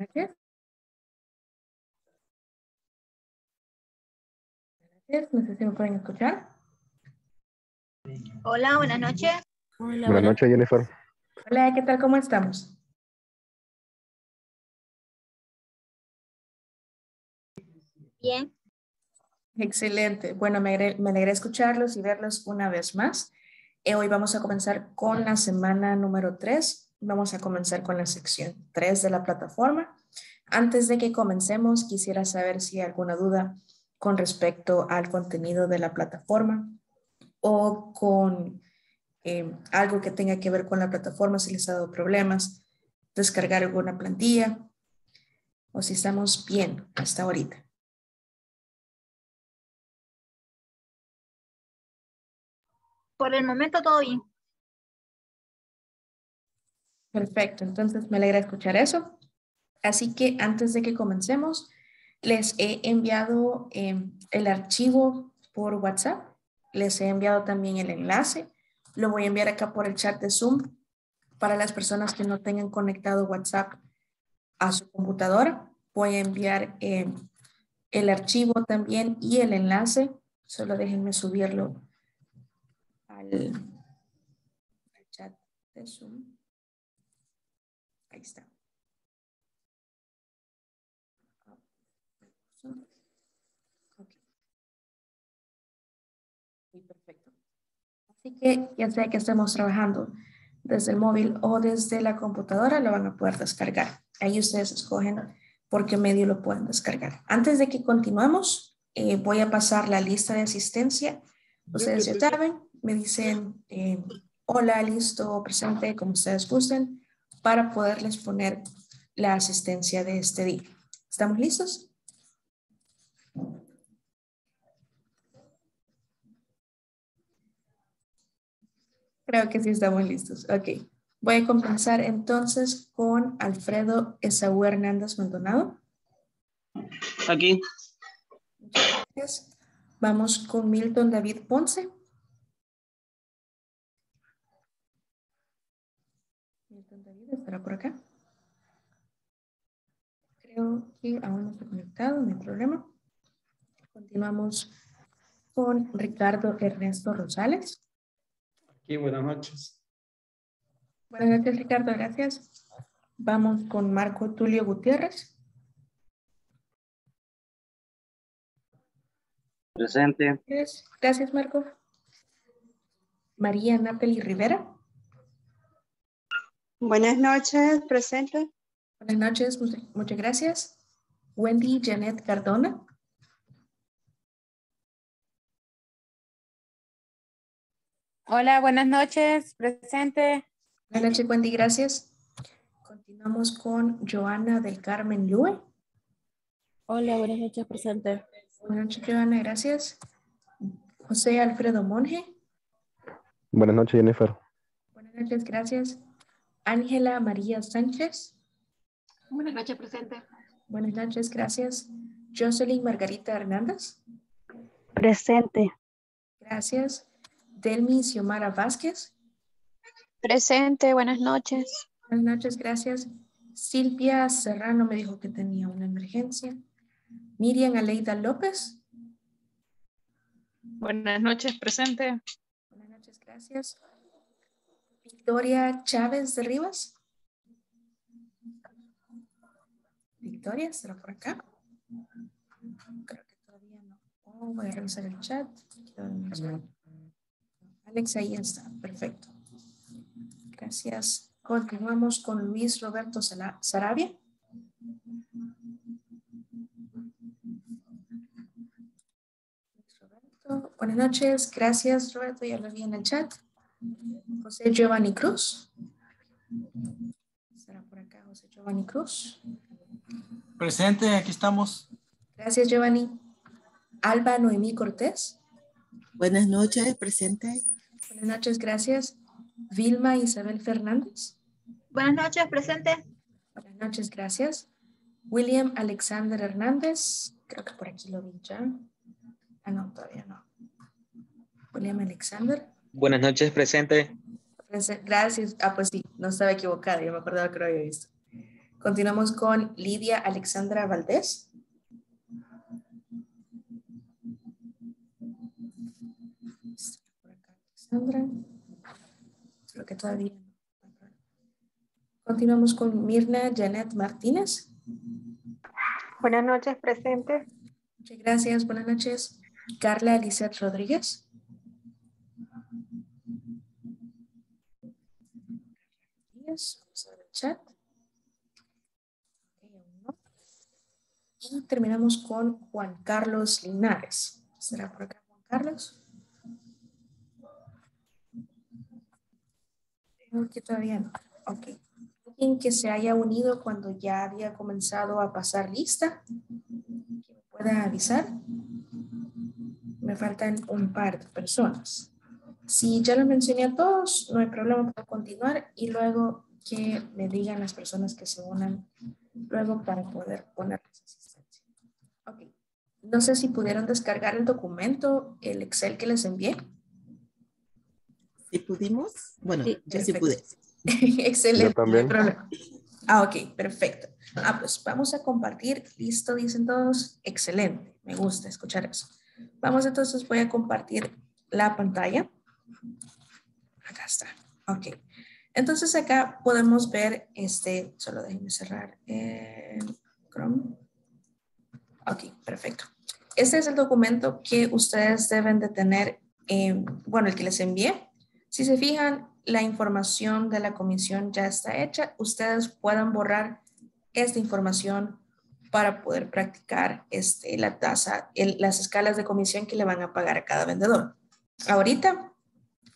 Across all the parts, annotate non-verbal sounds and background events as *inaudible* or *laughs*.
Gracias. Gracias. No sé si me pueden escuchar. Hola, buenas noches. Hola, buenas noches, Jennifer. Hola, ¿qué tal? ¿Cómo estamos? Bien. Excelente. Bueno, me, me alegra escucharlos y verlos una vez más. Eh, hoy vamos a comenzar con la semana número 3. Vamos a comenzar con la sección 3 de la plataforma. Antes de que comencemos, quisiera saber si hay alguna duda con respecto al contenido de la plataforma o con eh, algo que tenga que ver con la plataforma, si les ha dado problemas, descargar alguna plantilla o si estamos bien hasta ahorita. Por el momento todo bien. Perfecto, entonces me alegra escuchar eso. Así que antes de que comencemos, les he enviado em, el archivo por WhatsApp, les he enviado también el enlace, lo voy a enviar acá por el chat de Zoom para las personas que no tengan conectado WhatsApp a su computadora. Voy a enviar em, el archivo también y el enlace, solo déjenme subirlo al, chat de Zoom. Ahí está. perfecto. Así que ya sea que estemos trabajando desde el móvil o desde la computadora, lo van a poder descargar. Ahí ustedes escogen por qué medio lo pueden descargar. Antes de que continuemos, eh, voy a pasar la lista de asistencia. Ustedes ya saben, me dicen eh, hola, listo, presente, como ustedes gusten, para poderles poner la asistencia de este día. ¿Estamos listos? Creo que sí estamos listos. Ok. Voy a comenzar entonces con Alfredo Esaú Hernández Maldonado. Aquí. Gracias. Vamos con Milton David Ponce. Estará por acá. Creo que aún no está conectado, no hay problema. Continuamos con Ricardo Ernesto Rosales. Aquí, buenas noches. Buenas noches, Ricardo, gracias. Vamos con Marco Tulio Gutiérrez. Presente. Gracias, Marco. María Napeli Rivera. Buenas noches, presente. Buenas noches, muchas gracias. Wendy Janet Cardona. Hola, buenas noches, presente. Buenas noches, Wendy, gracias. Continuamos con Joana del Carmen Lue. Hola, buenas noches, presente. Buenas noches, Joana, gracias. José Alfredo Monge. Buenas noches, Jennifer. Buenas noches, gracias. Ángela María Sánchez. Buenas noches, presente. Buenas noches, gracias. Jocelyn Margarita Hernández. Presente. Gracias. Delmi Xiomara Vázquez. Presente, buenas noches. Buenas noches, gracias. Silvia Serrano me dijo que tenía una emergencia. Miriam Aleida López. Buenas noches, presente. Buenas noches, gracias. Victoria Chávez de Rivas. Victoria, ¿estará por acá? Creo que todavía no. Oh, voy a revisar el chat. Alex, ahí está. Perfecto. Gracias. Continuamos con Luis Roberto Sarabia. Buenas noches. Gracias, Roberto. Ya lo vi en el chat. José Giovanni Cruz. ¿Será por acá José Giovanni Cruz? Presente, aquí estamos. Gracias, Giovanni. Alba Noemí Cortés. Buenas noches, presente. Buenas noches, gracias. Vilma Isabel Fernández. Buenas noches, presente. Buenas noches, gracias. William Alexander Hernández. Creo que por aquí lo vi ya. Ah, no, todavía no. William Alexander. Buenas noches, presente. Gracias. Ah, pues sí, no estaba equivocada, yo me acordaba que lo había visto. Continuamos con Lidia Alexandra Valdés. Alexandra. Creo que todavía Continuamos con Mirna Janet Martínez. Buenas noches, presente. Muchas gracias, buenas noches. Carla Lizeth Rodríguez. Vamos a ver el chat. Y terminamos con Juan Carlos Linares. ¿Será por acá Juan Carlos? Creo que todavía no. Ok. ¿Alguien que se haya unido cuando ya había comenzado a pasar lista? ¿Que me pueda avisar? Me faltan un par de personas. Si ya lo mencioné a todos, no hay problema para continuar y luego que me digan las personas que se unan luego para poder ponerles asistencia. Ok. No sé si pudieron descargar el documento, el Excel que les envié. ¿Sí pudimos? Bueno, yo sí pude. *laughs* Excelente. Yo también. Ah, ok, perfecto. Ah, pues vamos a compartir. Listo, dicen todos. Excelente. Me gusta escuchar eso. Vamos entonces, voy a compartir la pantalla. Acá está. Ok. Entonces acá podemos ver este, solo déjenme cerrar el Chrome. Ok, perfecto. Este es el documento que ustedes deben de tener, bueno, el que les envié. Si se fijan, la información de la comisión ya está hecha. Ustedes puedan borrar esta información para poder practicar este, la tasa, las escalas de comisión que le van a pagar a cada vendedor. Ahorita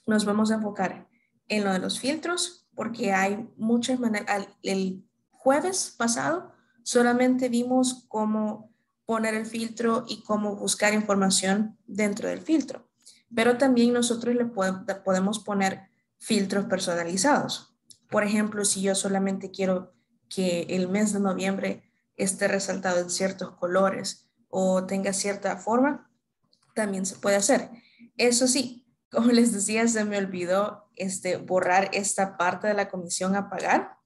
nos vamos a enfocar en lo de los filtros porque hay muchas maneras. El jueves pasado solamente vimos cómo poner el filtro y cómo buscar información dentro del filtro. Pero también nosotros le podemos poner filtros personalizados. Por ejemplo, si yo solamente quiero que el mes de noviembre esté resaltado en ciertos colores o tenga cierta forma, también se puede hacer. Eso sí, como les decía, se me olvidó este, borrar esta parte de la comisión a pagar,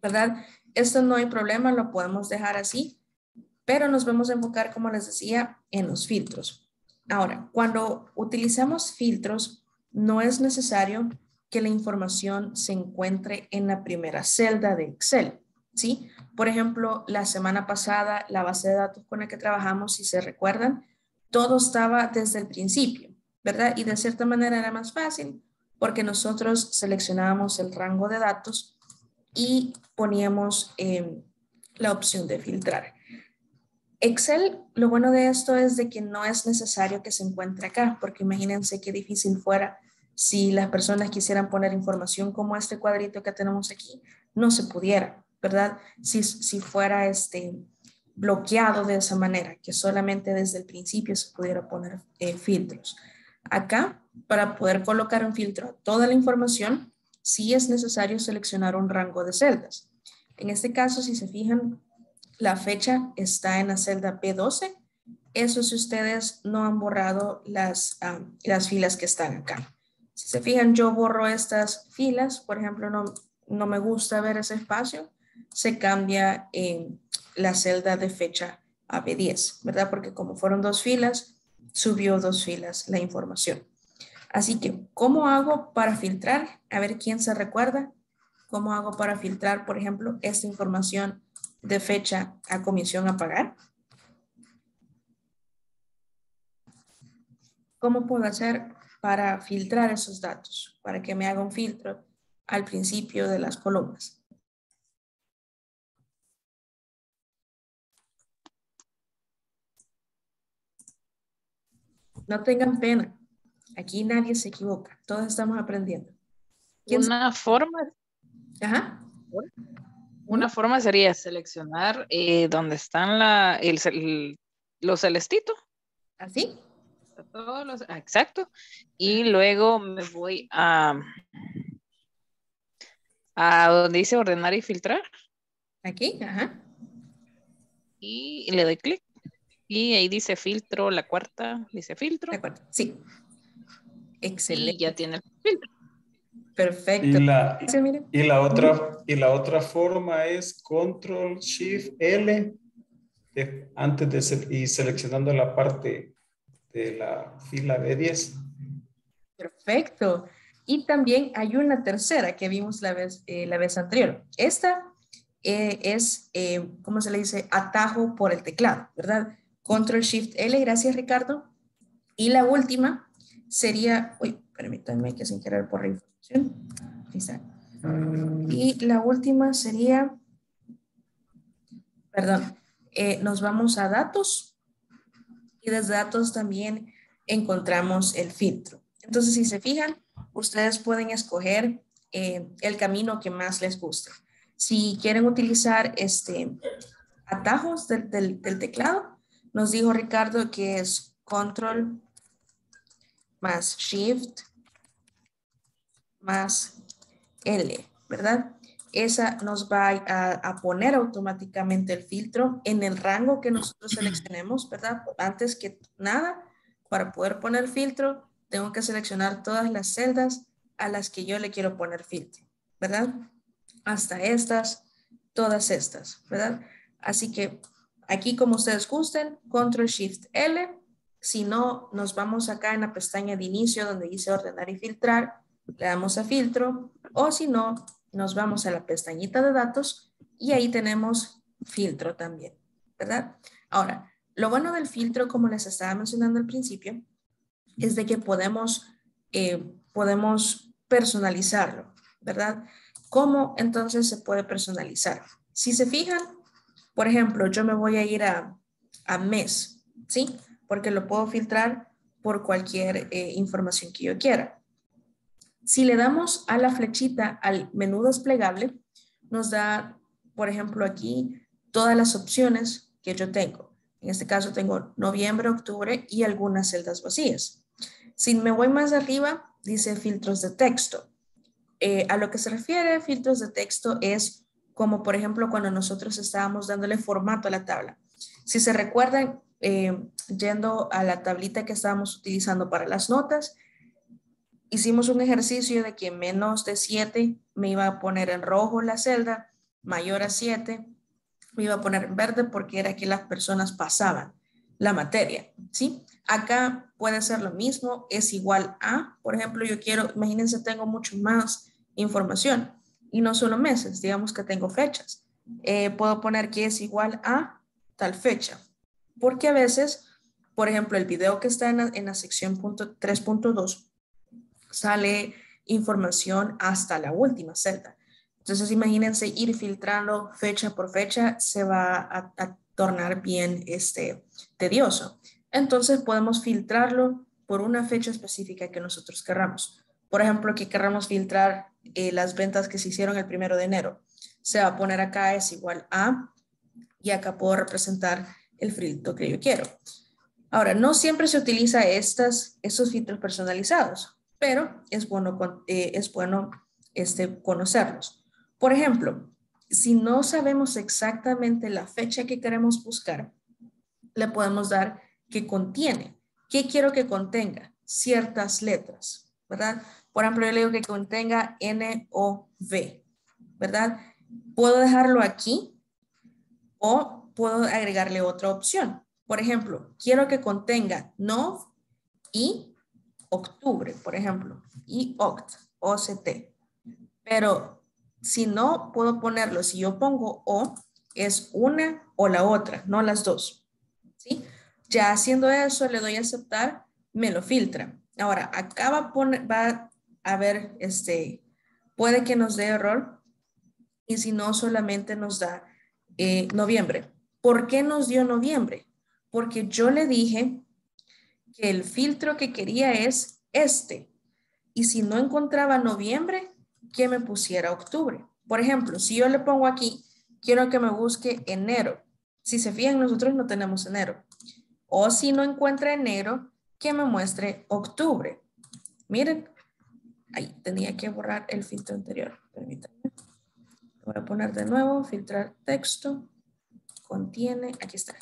¿verdad? Esto no hay problema, lo podemos dejar así, pero nos vamos a enfocar, como les decía, en los filtros. Ahora, cuando utilizamos filtros, no es necesario que la información se encuentre en la primera celda de Excel, ¿sí? Por ejemplo, la semana pasada, la base de datos con la que trabajamos, si se recuerdan, todo estaba desde el principio, ¿verdad? Y de cierta manera era más fácil porque nosotros seleccionábamos el rango de datos y poníamos em, la opción de filtrar. Excel, lo bueno de esto es de que no es necesario que se encuentre acá, porque imagínense qué difícil fuera si las personas quisieran poner información como este cuadrito que tenemos aquí, no se pudiera, ¿verdad? Si, si fuera este, bloqueado de esa manera, que solamente desde el principio se pudiera poner eh, filtros. Acá, para poder colocar un filtro a toda la información, sí es necesario seleccionar un rango de celdas. En este caso, si se fijan, la fecha está en la celda P12. Eso si ustedes no han borrado las, las filas que están acá. Si se fijan, yo borro estas filas, por ejemplo, no, no me gusta ver ese espacio, se cambia en la celda de fecha a B10, ¿verdad? Porque como fueron dos filas, subió dos filas la información. Así que, ¿cómo hago para filtrar? A ver quién se recuerda. ¿Cómo hago para filtrar, por ejemplo, esta información de fecha a comisión a pagar? ¿Cómo puedo hacer para filtrar esos datos? Para que me haga un filtro al principio de las columnas. No tengan pena. Aquí nadie se equivoca. Todos estamos aprendiendo. Una forma. Ajá. Una forma sería seleccionar eh, donde están la, los celestitos. ¿Así? Todos los, exacto. Y luego me voy a, a donde dice ordenar y filtrar. Aquí, ajá. Y le doy clic. Y ahí dice filtro, la cuarta dice filtro. La cuarta, sí. Excelente. Y ya tiene el filtro. Perfecto. Y la, y la, otra, y la otra forma es Control Shift L antes de ser, y seleccionando la parte de la fila B10. Perfecto. Y también hay una tercera que vimos la vez, eh, la vez anterior. Esta eh, es, eh, ¿cómo se le dice? Atajo por el teclado, ¿verdad? Control Shift L, gracias Ricardo. Y la última sería, uy, permítanme que sin querer por la información. Y la última sería, perdón, eh, nos vamos a datos y desde datos también encontramos el filtro. Entonces, si se fijan, ustedes pueden escoger eh, el camino que más les guste. Si quieren utilizar este atajos del teclado, nos dijo Ricardo que es control más shift más L, ¿verdad? Esa nos va a, poner automáticamente el filtro en el rango que nosotros *clears throat* seleccionemos, ¿verdad? Antes que nada, para poder poner filtro, tengo que seleccionar todas las celdas a las que yo le quiero poner filtro, ¿verdad? Hasta estas, todas estas, ¿verdad? Así que aquí como ustedes gusten, Control Shift L. Si no, nos vamos acá en la pestaña de inicio donde dice ordenar y filtrar. Le damos a filtro o si no, nos vamos a la pestañita de datos y ahí tenemos filtro también, ¿verdad? Ahora, lo bueno del filtro, como les estaba mencionando al principio, es de que podemos, eh, podemos personalizarlo, ¿verdad? ¿Cómo entonces se puede personalizar? Si se fijan, por ejemplo, yo me voy a ir a, a mes, ¿sí? Porque lo puedo filtrar por cualquier eh, información que yo quiera. Si le damos a la flechita al menú desplegable, nos da, por ejemplo, aquí todas las opciones que yo tengo. En este caso tengo noviembre, octubre y algunas celdas vacías. Si me voy más arriba, dice filtros de texto. Eh, a lo que se refiere filtros de texto es como por ejemplo cuando nosotros estábamos dándole formato a la tabla. Si se recuerdan, eh, yendo a la tablita que estábamos utilizando para las notas, hicimos un ejercicio de que menos de 7 me iba a poner en rojo la celda, mayor a 7 me iba a poner en verde porque era que las personas pasaban la materia, ¿sí? Acá puede ser lo mismo, es igual a, por ejemplo, yo quiero, imagínense, tengo mucho más información y no solo meses, digamos que tengo fechas. Eh, puedo poner que es igual a tal fecha, porque a veces, por ejemplo, el video que está en la, sección 3.2 sale información hasta la última celda. Entonces, imagínense ir filtrando fecha por fecha, se va a, a tornar bien este, tedioso. Entonces, podemos filtrarlo por una fecha específica que nosotros querramos. Por ejemplo, que querramos filtrar eh, las ventas que se hicieron el primero de enero. Se va a poner acá es igual a, y acá puedo representar el filtro que yo quiero. Ahora, no siempre se utiliza estas, estos filtros personalizados, pero es bueno, eh, es bueno este, conocerlos. Por ejemplo, si no sabemos exactamente la fecha que queremos buscar, le podemos dar que contiene. ¿Qué quiero que contenga? Ciertas letras, ¿verdad? Por ejemplo, yo le digo que contenga N o ¿verdad? Puedo dejarlo aquí o puedo agregarle otra opción. Por ejemplo, quiero que contenga no y octubre, por ejemplo, y oct, OCT. Pero si no puedo ponerlo, si yo pongo o, es una o la otra, no las dos. ¿Sí? Ya haciendo eso, le doy a aceptar, me lo filtra. Ahora, acá va a, poner, va a ver, este, puede que nos dé error y si no, solamente nos da eh, noviembre. ¿Por qué nos dio noviembre? Porque yo le dije que el filtro que quería es este. Y si no encontraba noviembre, que me pusiera octubre. Por ejemplo, si yo le pongo aquí, quiero que me busque enero. Si se fijan, nosotros no tenemos enero. O si no encuentra enero, que me muestre octubre. Miren, Ahí, tenía que borrar el filtro anterior. Permítanme. Voy a poner de nuevo, filtrar texto. Contiene, aquí está.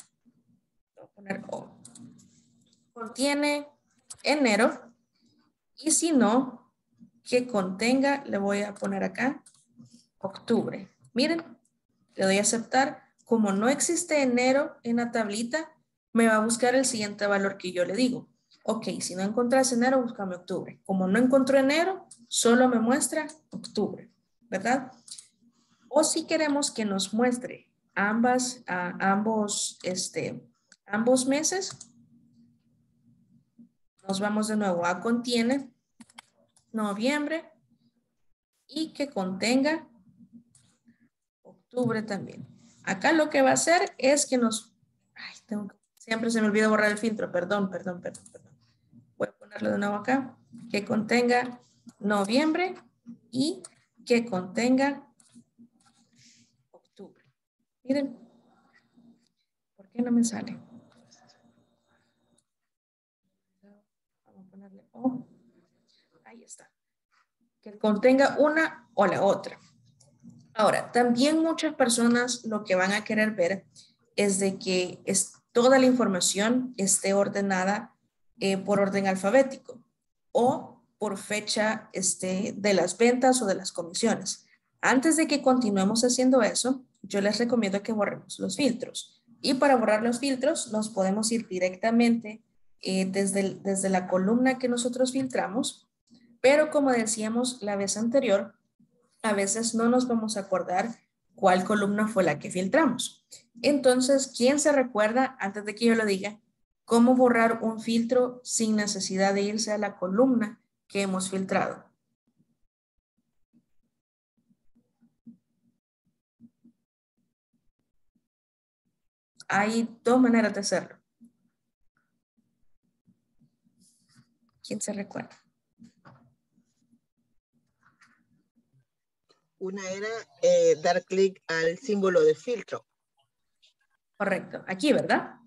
Voy a poner O. Contiene enero. Y si no, que contenga, le voy a poner acá, octubre. Miren, le doy a aceptar. Como no existe enero en la tablita, me va a buscar el siguiente valor que yo le digo. Ok, si no encontrás enero, búscame octubre. Como no encontró enero, solo me muestra octubre, ¿verdad? O si queremos que nos muestre ambas, ambos, este, ambos meses, nos vamos de nuevo a contiene noviembre y que contenga octubre también. Acá lo que va a hacer es que nos... Ay, siempre se me olvida borrar el filtro, perdón, perdón, perdón, ponerlo de nuevo acá. Que contenga noviembre y que contenga octubre. Miren, ¿por qué no me sale? Vamos a ponerle O. Ahí está. Que contenga una o la otra. Ahora, también muchas personas lo que van a querer ver es de que es, toda la información esté ordenada eh, por orden alfabético o por fecha este, de las ventas o de las comisiones. Antes de que continuemos haciendo eso, yo les recomiendo que borremos los filtros. Y para borrar los filtros, nos podemos ir directamente eh, desde, desde la columna que nosotros filtramos, pero como decíamos la vez anterior, a veces no nos vamos a acordar cuál columna fue la que filtramos. Entonces, ¿quién se recuerda, antes de que yo lo diga, cómo borrar un filtro sin necesidad de irse a la columna que hemos filtrado? Hay dos maneras de hacerlo. ¿Quién se recuerda? Una era eh, dar clic al símbolo de filtro. Correcto. Aquí, ¿verdad?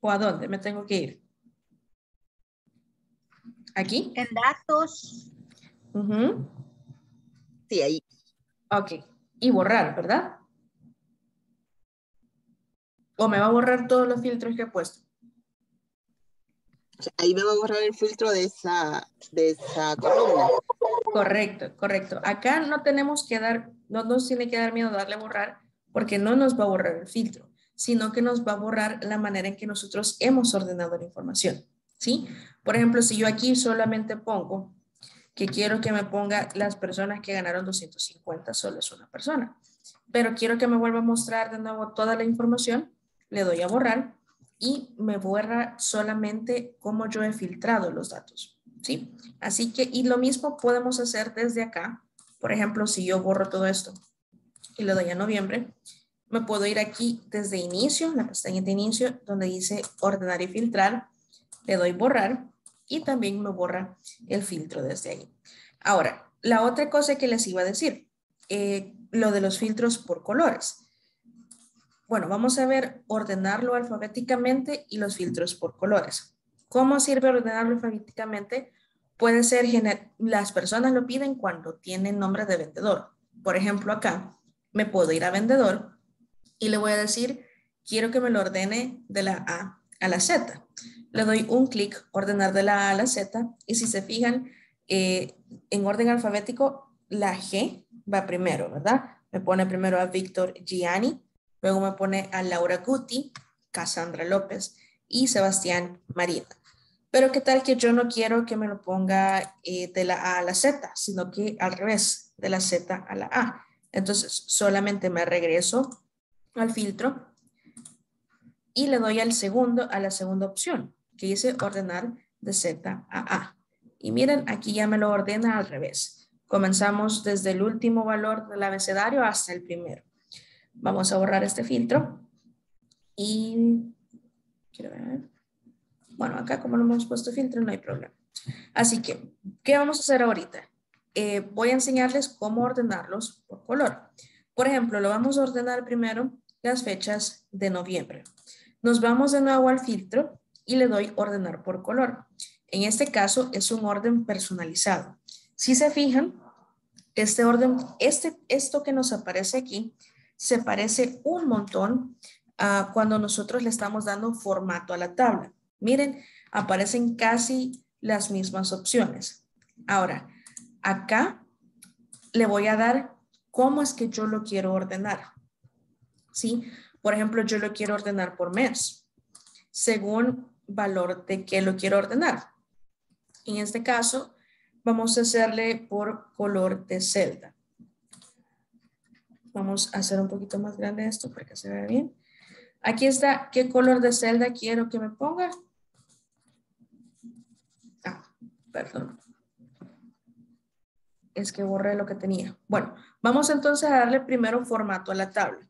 ¿O a dónde me tengo que ir? ¿Aquí? En datos. Sí, ahí. Ok. Y borrar, ¿verdad? ¿O me va a borrar todos los filtros que he puesto? Ahí me va a borrar el filtro de esa, de esa columna. Correcto, correcto. Acá no tenemos que dar, no nos tiene que dar miedo darle borrar porque no nos va a borrar el filtro, sino que nos va a borrar la manera en que nosotros hemos ordenado la información. ¿Sí? Por ejemplo, si yo aquí solamente pongo que quiero que me ponga las personas que ganaron 250, solo es una persona. Pero quiero que me vuelva a mostrar de nuevo toda la información, le doy a borrar y me borra solamente cómo yo he filtrado los datos, ¿sí? Así que, y lo mismo podemos hacer desde acá. Por ejemplo, si yo borro todo esto y le doy a noviembre, me puedo ir aquí desde inicio, la pestaña de inicio, donde dice ordenar y filtrar, le doy borrar y también me borra el filtro desde ahí. Ahora, la otra cosa que les iba a decir, eh, lo de los filtros por colores. Bueno, vamos a ver ordenarlo alfabéticamente y los filtros por colores. ¿Cómo sirve ordenarlo alfabéticamente? Puede ser, las personas lo piden cuando tienen nombre de vendedor. Por ejemplo, acá me puedo ir a vendedor y le voy a decir, quiero que me lo ordene de la A a la Z. Le doy un clic, ordenar de la A a la Z, y si se fijan, eh, en orden alfabético, la G va primero, ¿verdad? Me pone primero a Víctor Gianni, Luego me pone a Laura Guti, Cassandra López y Sebastián Marina. Pero qué tal que yo no quiero que me lo ponga eh, de la A a la Z, sino que al revés, de la Z a la A. Entonces solamente me regreso al filtro y le doy al segundo, a la segunda opción, que dice ordenar de Z a A. Y miren, aquí ya me lo ordena al revés. Comenzamos desde el último valor del abecedario hasta el primero. Vamos a borrar este filtro. Y quiero ver. Bueno, acá como no hemos puesto filtro, no hay problema. Así que, ¿qué vamos a hacer ahorita? Eh, voy a enseñarles cómo ordenarlos por color. Por ejemplo, lo vamos a ordenar primero las fechas de noviembre. Nos vamos de nuevo al filtro y le doy ordenar por color. En este caso es un orden personalizado. Si se fijan, este orden, este, esto que nos aparece aquí se parece un montón a cuando nosotros le estamos dando formato a la tabla. Miren, aparecen casi las mismas opciones. Ahora, acá le voy a dar cómo es que yo lo quiero ordenar. ¿Sí? Por ejemplo, yo lo quiero ordenar por mes, según valor de que lo quiero ordenar. En este caso, vamos a hacerle por color de celda. Vamos a hacer un poquito más grande esto para que se vea bien. Aquí está, ¿qué color de celda quiero que me ponga? Ah, perdón. Es que borré lo que tenía. Bueno, vamos entonces a darle primero formato a la tabla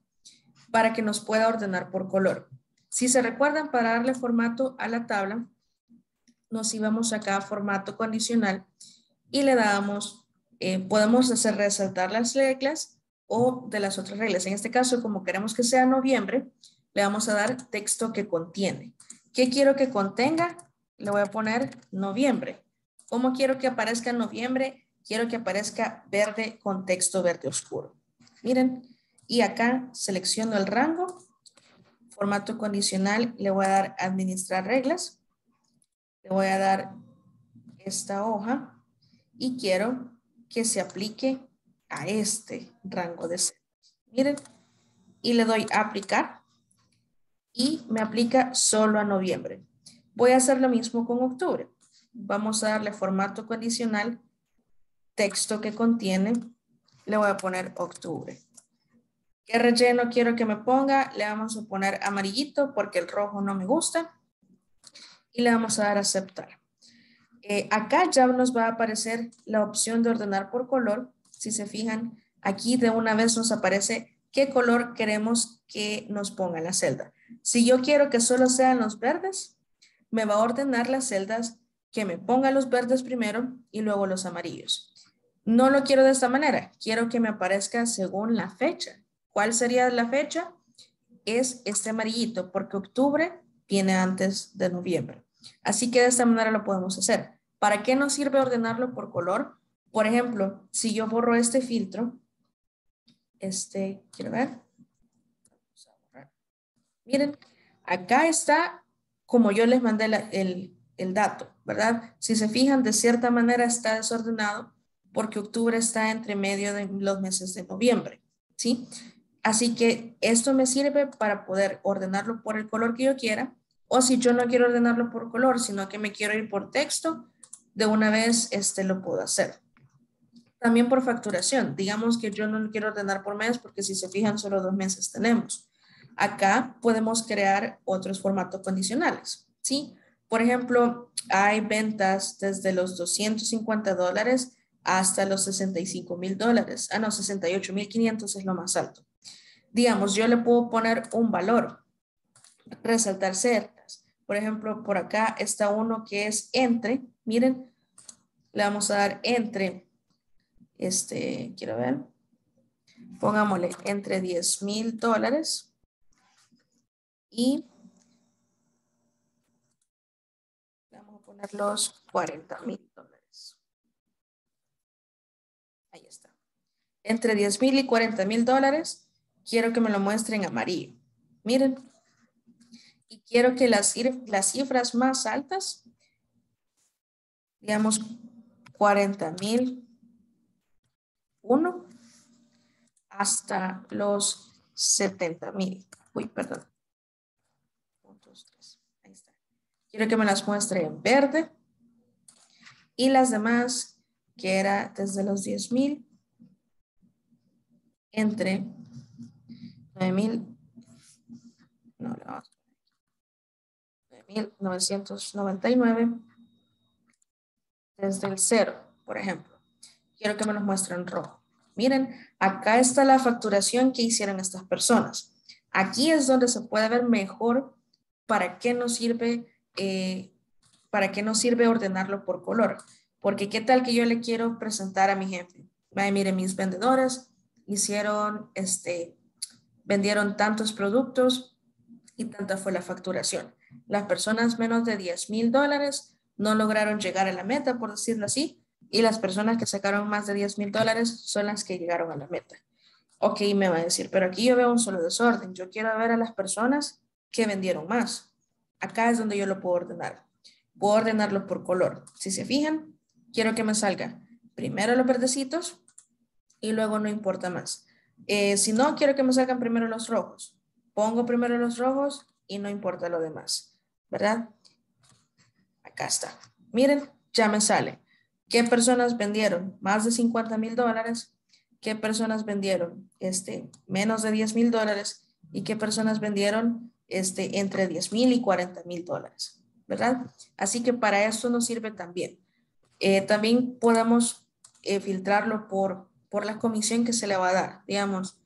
para que nos pueda ordenar por color. Si se recuerdan, para darle formato a la tabla, nos íbamos acá a formato condicional y le damos, eh, podemos hacer resaltar las reglas o de las otras reglas. En este caso, como queremos que sea noviembre, le vamos a dar texto que contiene. ¿Qué quiero que contenga? Le voy a poner noviembre. ¿Cómo quiero que aparezca noviembre? Quiero que aparezca verde con texto verde oscuro. Miren, y acá selecciono el rango, formato condicional, le voy a dar administrar reglas, le voy a dar esta hoja y quiero que se aplique a este rango de celdas. Miren, y le doy aplicar y me aplica solo a noviembre. Voy a hacer lo mismo con octubre. Vamos a darle formato condicional, texto que contiene, le voy a poner octubre. ¿Qué relleno quiero que me ponga? Le vamos a poner amarillito porque el rojo no me gusta. Y le vamos a dar aceptar. Eh, acá ya nos va a aparecer la opción de ordenar por color. Si se fijan, aquí de una vez nos aparece qué color queremos que nos ponga la celda. Si yo quiero que solo sean los verdes, me va a ordenar las celdas que me ponga los verdes primero y luego los amarillos. No lo quiero de esta manera. Quiero que me aparezca según la fecha. ¿Cuál sería la fecha? Es este amarillito, porque octubre viene antes de noviembre. Así que de esta manera lo podemos hacer. ¿Para qué nos sirve ordenarlo por color? Por ejemplo, si yo borro este filtro, este, quiero ver. Miren, acá está como yo les mandé el, el dato, ¿verdad? Si se fijan, de cierta manera está desordenado porque octubre está entre medio de los meses de noviembre, ¿sí? Así que esto me sirve para poder ordenarlo por el color que yo quiera. O si yo no quiero ordenarlo por color, sino que me quiero ir por texto, de una vez este lo puedo hacer. También por facturación. Digamos que yo no lo quiero ordenar por mes porque si se fijan solo dos meses tenemos. Acá podemos crear otros formatos condicionales. ¿sí? Por ejemplo, hay ventas desde los 250 dólares hasta los 65 mil dólares. Ah, no, 68 mil 500 es lo más alto digamos, yo le puedo poner un valor, resaltar certas. Por ejemplo, por acá está uno que es entre, miren, le vamos a dar entre, este, quiero ver, pongámosle entre 10 mil dólares y vamos a poner los 40 mil dólares. Ahí está. Entre 10 mil y 40 mil dólares quiero que me lo muestren amarillo. Miren. Y quiero que las, las cifras más altas, digamos 40 mil, uno, hasta los 70 mil. Uy, perdón. Ahí está. Quiero que me las muestre en verde. Y las demás, que era desde los 10 mil, entre 9.000, no, 9.999 desde el cero, por ejemplo. Quiero que me los muestren en rojo. Miren, acá está la facturación que hicieron estas personas. Aquí es donde se puede ver mejor para qué nos sirve, eh, para qué nos sirve ordenarlo por color. Porque qué tal que yo le quiero presentar a mi jefe. miren, mis vendedores hicieron este, vendieron tantos productos y tanta fue la facturación. Las personas menos de 10 mil dólares no lograron llegar a la meta, por decirlo así, y las personas que sacaron más de 10 mil dólares son las que llegaron a la meta. Ok, me va a decir, pero aquí yo veo un solo desorden. Yo quiero ver a las personas que vendieron más. acá es donde yo lo puedo ordenar. Puedo ordenarlo por color. Si se fijan, quiero que me salga primero los verdecitos y luego no importa más. Eh, si no, quiero que me salgan primero los rojos. Pongo primero los rojos y no importa lo demás, ¿verdad? Acá está. Miren, ya me sale. ¿Qué personas vendieron más de 50 mil dólares? ¿Qué personas vendieron este, menos de 10 mil dólares? ¿Y qué personas vendieron este, entre 10 mil y 40 mil dólares? ¿Verdad? Así que para esto nos sirve también. Eh, también podemos eh, filtrarlo por, por la comisión que se le va a dar. Digamos,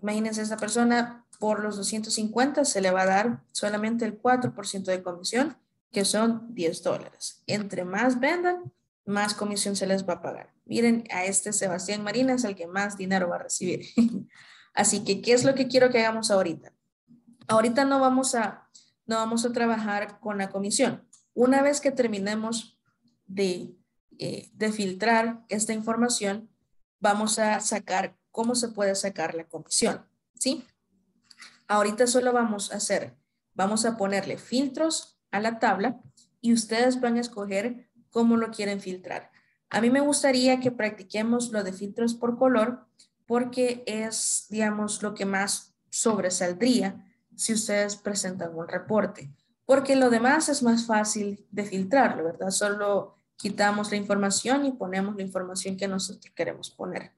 imagínense esa persona por los 250 se le va a dar solamente el 4% de comisión, que son 10 dólares. Entre más vendan, más comisión se les va a pagar. Miren, a este Sebastián Marina es el que más dinero va a recibir. *laughs* Así que, ¿qué es lo que quiero que hagamos ahorita? Ahorita no vamos a, no vamos a trabajar con la comisión. Una vez que terminemos de, eh, de filtrar esta información, vamos a sacar cómo se puede sacar la comisión, ¿sí? Ahorita solo vamos a hacer, vamos a ponerle filtros a la tabla y ustedes van a escoger cómo lo quieren filtrar. A mí me gustaría que practiquemos lo de filtros por color porque es, digamos, lo que más sobresaldría si ustedes presentan un reporte. Porque lo demás es más fácil de filtrarlo, ¿verdad? Solo quitamos la información y ponemos la información que nosotros queremos poner.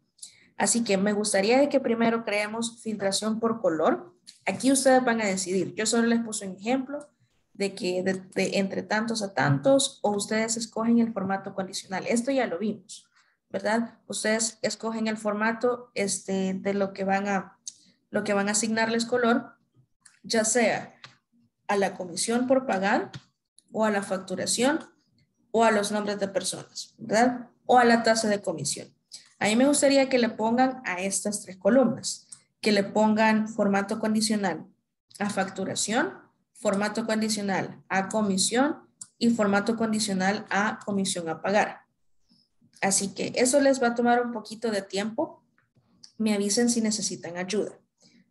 Así que me gustaría que primero creemos filtración por color. Aquí ustedes van a decidir. Yo solo les puse un ejemplo de que de, entre tantos a tantos o ustedes escogen el formato condicional. Esto ya lo vimos, ¿verdad? Ustedes escogen el formato este, de lo que van a lo que van a asignarles color, ya sea a la comisión por pagar o a la facturación o a los nombres de personas, ¿verdad? O a la tasa de comisión. A mí me gustaría que le pongan a estas tres columnas, que le pongan formato condicional a facturación, formato condicional a comisión y formato condicional a comisión a pagar. Así que eso les va a tomar un poquito de tiempo. Me avisen si necesitan ayuda.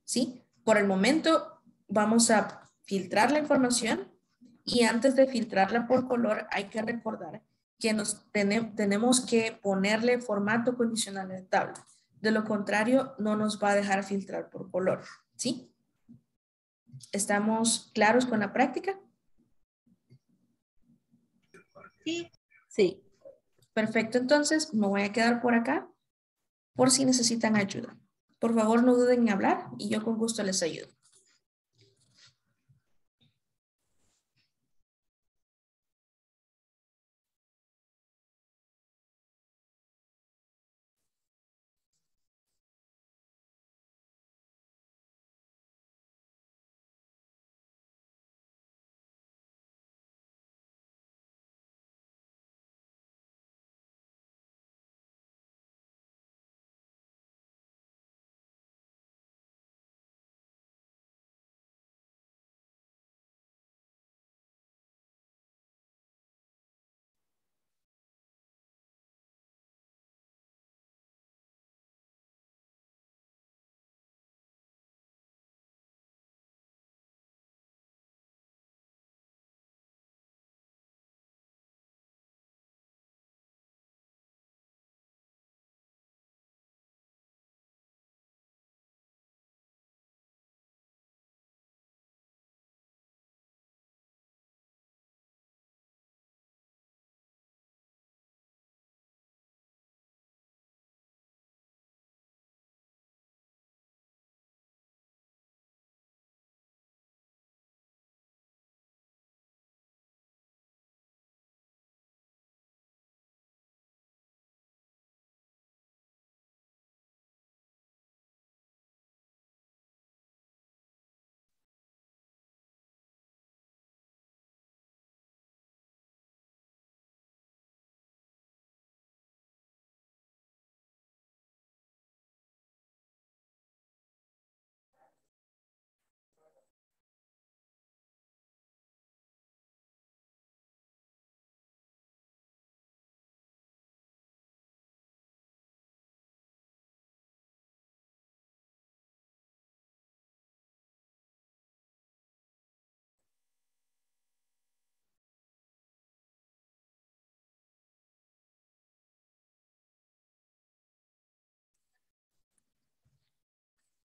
¿Sí? Por el momento vamos a filtrar la información y antes de filtrarla por color hay que recordar que nos tenemos que ponerle formato condicional de tabla. De lo contrario, no nos va a dejar filtrar por color. ¿Sí? ¿Estamos claros con la práctica? Sí. Sí. Perfecto, entonces me voy a quedar por acá por si necesitan ayuda. Por favor, no duden en hablar y yo con gusto les ayudo.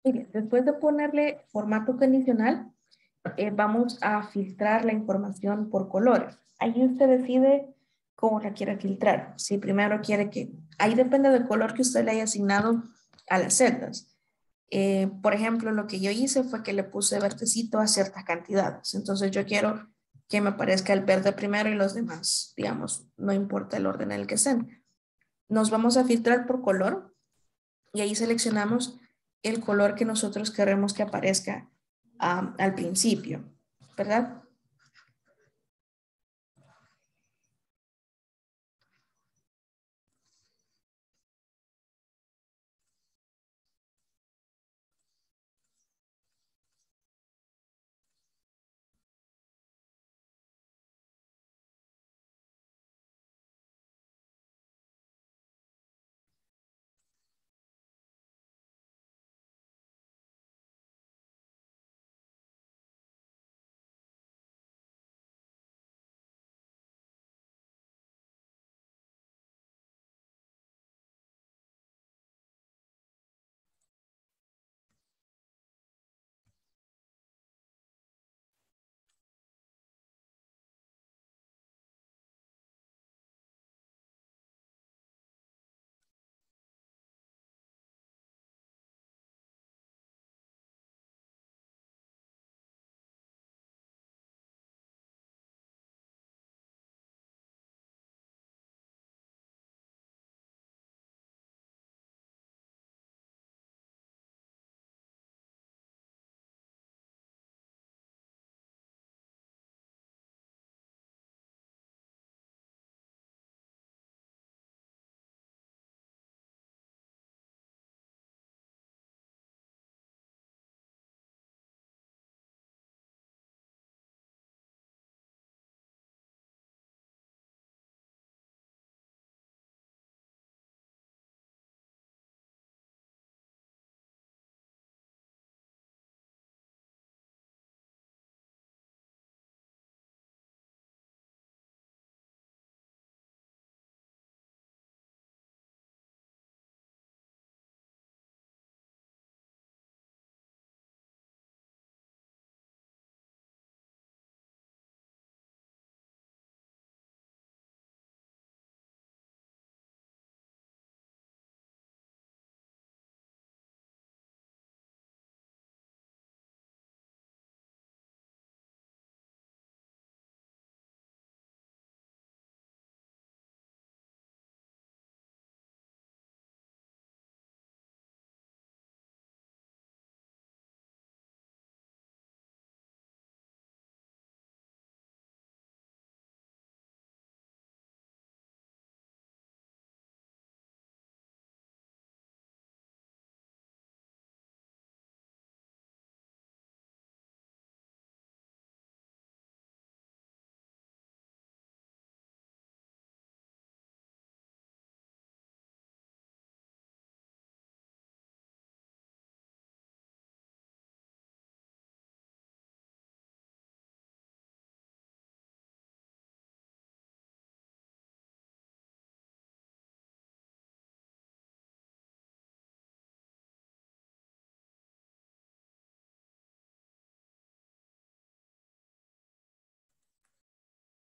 Mire, después de ponerle formato condicional, eh, vamos a filtrar la información por colores. Ahí usted decide cómo la quiere filtrar. Si primero quiere que, ahí depende del color que usted le haya asignado a las celdas. Eh, por ejemplo, lo que yo hice fue que le puse vertecito a ciertas cantidades. Entonces yo quiero que me aparezca el verde primero y los demás, digamos, no importa el orden en el que estén. Nos vamos a filtrar por color y ahí seleccionamos el color que nosotros queremos que aparezca al principio, ¿verdad?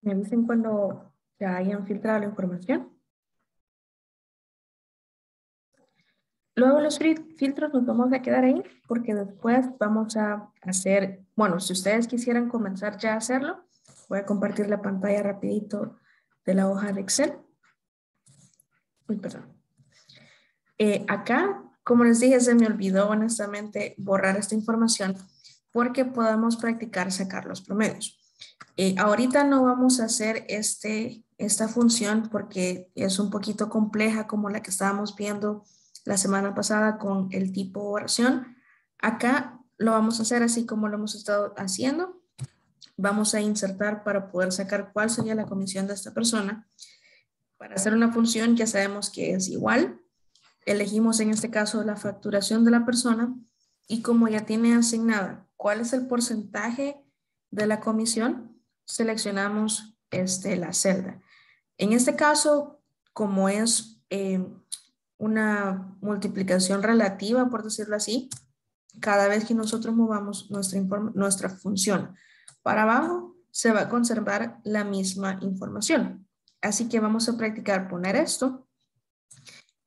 Me dicen cuando ya hayan filtrado la información. Luego los filtros nos vamos a quedar ahí porque después vamos a hacer, bueno, si ustedes quisieran comenzar ya a hacerlo, voy a compartir la pantalla rapidito de la hoja de Excel. Uy, perdón. Eh, acá, como les dije, se me olvidó honestamente borrar esta información porque podemos practicar sacar los promedios. Eh, ahorita no vamos a hacer este, esta función porque es un poquito compleja como la que estábamos viendo la semana pasada con el tipo oración. Acá lo vamos a hacer así como lo hemos estado haciendo. Vamos a insertar para poder sacar cuál sería la comisión de esta persona. Para hacer una función ya sabemos que es igual. Elegimos en este caso la facturación de la persona y como ya tiene asignada cuál es el porcentaje de la comisión, seleccionamos este, la celda. En este caso, como es eh, una multiplicación relativa, por decirlo así, cada vez que nosotros movamos nuestra, nuestra función para abajo, se va a conservar la misma información. Así que vamos a practicar poner esto.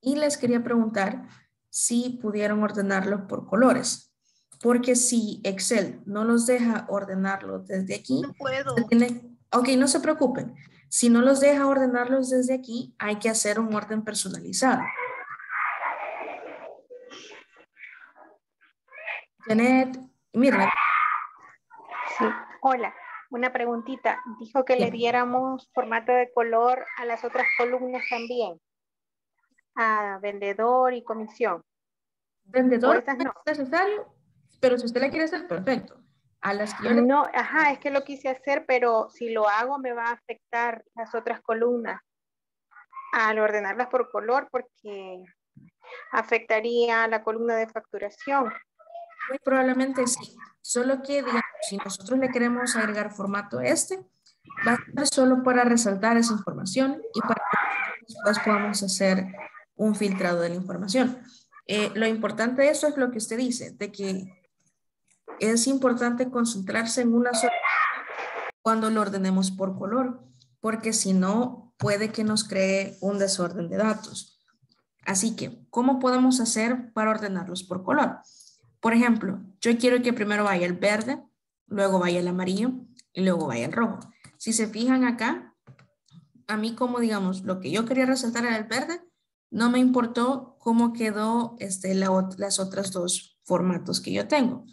Y les quería preguntar si pudieron ordenarlo por colores. Porque si Excel no los deja ordenarlo desde aquí. No puedo. ok, no se preocupen. Si no los deja ordenarlos desde aquí, hay que hacer un orden personalizado. Janet, mira. Sí, hola. Una preguntita. Dijo que le diéramos formato de color a las otras columnas también. A vendedor y comisión. Vendedor no es necesario, pero si usted la quiere hacer, perfecto. A las No, ajá, es que lo quise hacer, pero si lo hago me va a afectar las otras columnas al ordenarlas por color porque afectaría la columna de facturación. Muy probablemente sí. Solo que, digamos, si nosotros le queremos agregar formato a este, va a ser solo para resaltar esa información y para que después podamos hacer un filtrado de la información. Eh, lo importante de eso es lo que usted dice, de que es importante concentrarse en una sola cuando lo ordenemos por color, porque si no, puede que nos cree un desorden de datos. Así que, ¿cómo podemos hacer para ordenarlos por color? Por ejemplo, yo quiero que primero vaya el verde, luego vaya el amarillo y luego vaya el rojo. Si se fijan acá, a mí como digamos, lo que yo quería resaltar era el verde, no me importó cómo quedó este, las otras dos formatos que yo tengo.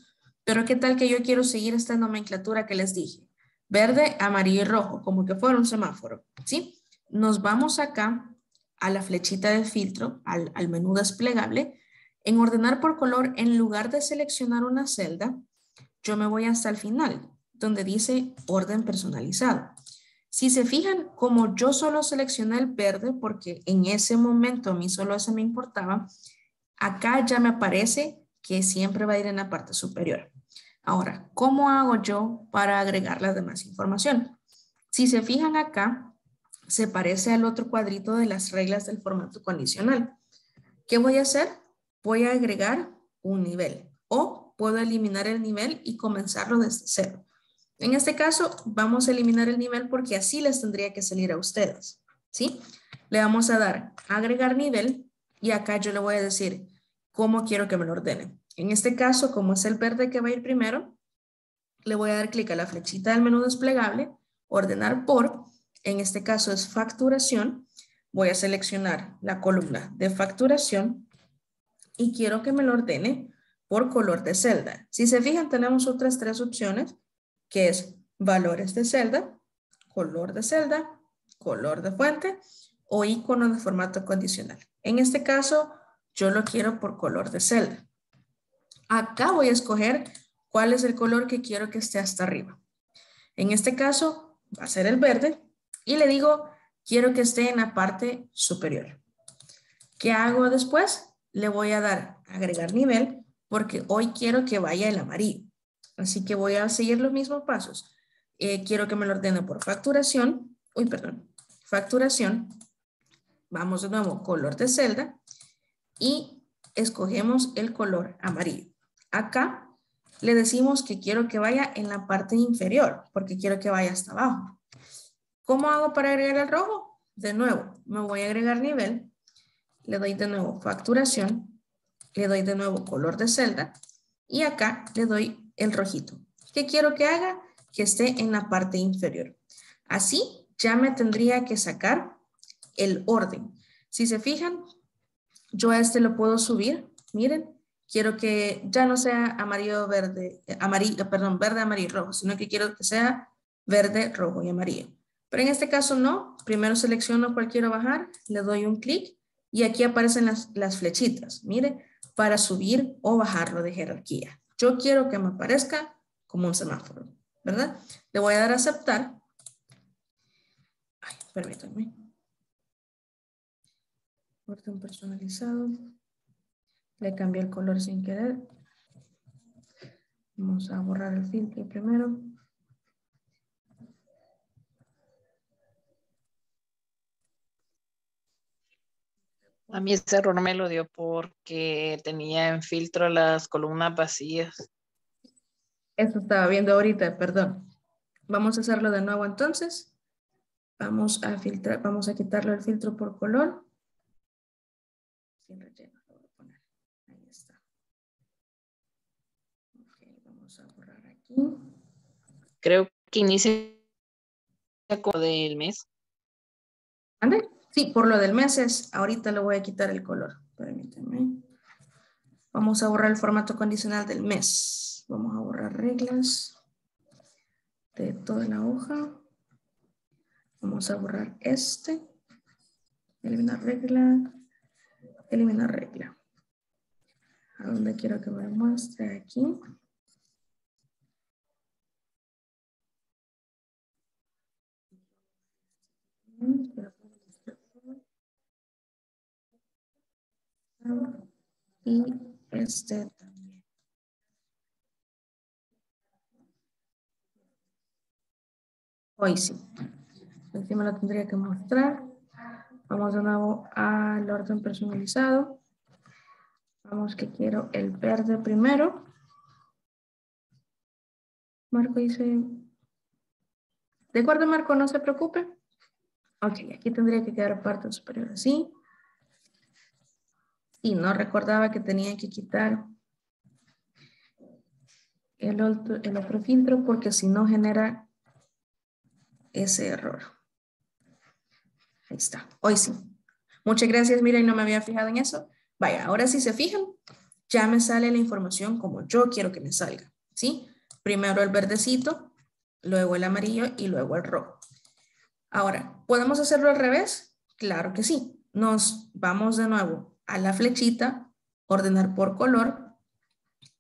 Pero qué tal que yo quiero seguir esta nomenclatura que les dije. Verde, amarillo y rojo, como que fuera un semáforo, ¿sí? Nos vamos acá a la flechita de filtro, al, al menú desplegable, en ordenar por color, en lugar de seleccionar una celda, yo me voy hasta el final, donde dice orden personalizado. Si se fijan, como yo solo seleccioné el verde, porque en ese momento a mí solo ese me importaba, acá ya me aparece que siempre va a ir en la parte superior. Ahora, ¿cómo hago yo para agregar la demás información? Si se fijan acá, se parece al otro cuadrito de las reglas del formato condicional. ¿Qué voy a hacer? voy a agregar un nivel o puedo eliminar el nivel y comenzarlo desde cero. En este caso, vamos a eliminar el nivel porque así les tendría que salir a ustedes, ¿sí? Le vamos a dar agregar nivel y acá yo le voy a decir cómo quiero que me lo ordene. En este caso, como es el verde que va a ir primero, le voy a dar clic a la flechita del menú desplegable, ordenar por, en este caso es facturación, voy a seleccionar la columna de facturación y quiero que me lo ordene por color de celda. Si se fijan, tenemos otras tres opciones, que es valores de celda, color de celda, color de fuente o icono de formato condicional. En este caso, yo lo quiero por color de celda. Acá voy a escoger cuál es el color que quiero que esté hasta arriba. En este caso, va a ser el verde y le digo, quiero que esté en la parte superior. ¿Qué hago después? le voy a dar agregar nivel porque hoy quiero que vaya el amarillo. Así que voy a seguir los mismos pasos. Eh, quiero que me lo ordene por facturación. Uy, perdón. Facturación. Vamos de nuevo, color de celda. Y escogemos el color amarillo. Acá le decimos que quiero que vaya en la parte inferior porque quiero que vaya hasta abajo. ¿Cómo hago para agregar el rojo? De nuevo, me voy a agregar nivel le doy de nuevo facturación, le doy de nuevo color de celda y acá le doy el rojito. ¿Qué quiero que haga? Que esté en la parte inferior. Así ya me tendría que sacar el orden. Si se fijan, yo a este lo puedo subir. Miren, quiero que ya no sea amarillo, verde, amarillo, perdón, verde, amarillo, rojo, sino que quiero que sea verde, rojo y amarillo. Pero en este caso no. Primero selecciono cuál quiero bajar, le doy un clic y aquí aparecen las, las flechitas, mire, para subir o bajarlo de jerarquía. Yo quiero que me aparezca como un semáforo, ¿verdad? Le voy a dar a aceptar. Ay, permítanme. Orden personalizado. Le cambié el color sin querer. Vamos a borrar el filtro primero. A mí ese error me lo dio porque tenía en filtro las columnas vacías. Esto estaba viendo ahorita, perdón. Vamos a hacerlo de nuevo entonces. Vamos a filtrar, vamos a quitarle el filtro por color. Sin relleno, lo voy a poner. Ahí está. Ok, vamos a borrar Creo que inicia como del mes. ¿Ande? Sí, por lo del mes es, ahorita le voy a quitar el color. Permítanme. Vamos a borrar el formato condicional del mes. Vamos a borrar reglas de toda la hoja. Vamos a borrar este. Eliminar regla. Eliminar regla. ¿A dónde quiero que me muestre? Aquí. Y este también. Hoy sí. Encima lo tendría que mostrar. Vamos de nuevo al orden personalizado. Vamos que quiero el verde primero. Marco dice... De acuerdo, Marco, no se preocupe. Ok, aquí tendría que quedar parte superior así. Y no recordaba que tenía que quitar el otro, el otro filtro porque si no genera ese error. Ahí está. Hoy sí. Muchas gracias, mira, y no me había fijado en eso. Vaya, ahora si se fijan, ya me sale la información como yo quiero que me salga. ¿Sí? Primero el verdecito, luego el amarillo y luego el rojo. Ahora, ¿podemos hacerlo al revés? Claro que sí. Nos vamos de nuevo a la flechita, ordenar por color